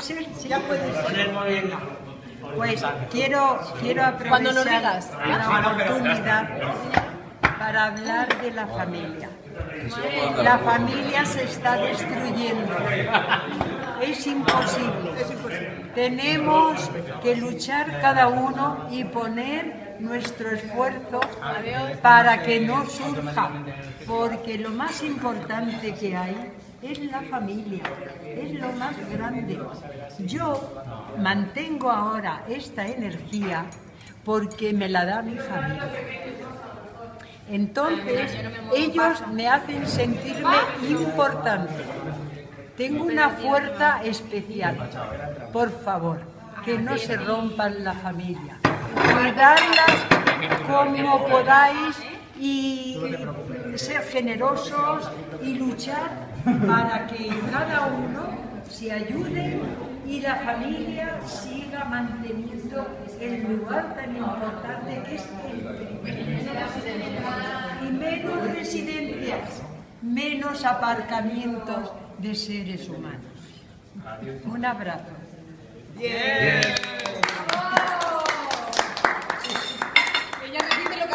ser? Sí. Ya puedes. Pues quiero, quiero aprovechar la oportunidad para hablar de la familia. La familia se está destruyendo. Es imposible. Tenemos que luchar cada uno y poner nuestro esfuerzo para que no surja. Porque lo más importante que hay es la familia, es lo más grande. Yo mantengo ahora esta energía porque me la da mi familia. Entonces, ellos me hacen sentirme importante. Tengo una fuerza especial. Por favor, que no se rompan la familia. Cuidarlas como podáis y ser generosos y luchar para que cada uno se ayude y la familia siga manteniendo el lugar tan importante que es el. Y menos residencias, menos aparcamientos de seres humanos. Un abrazo. Ella repite lo que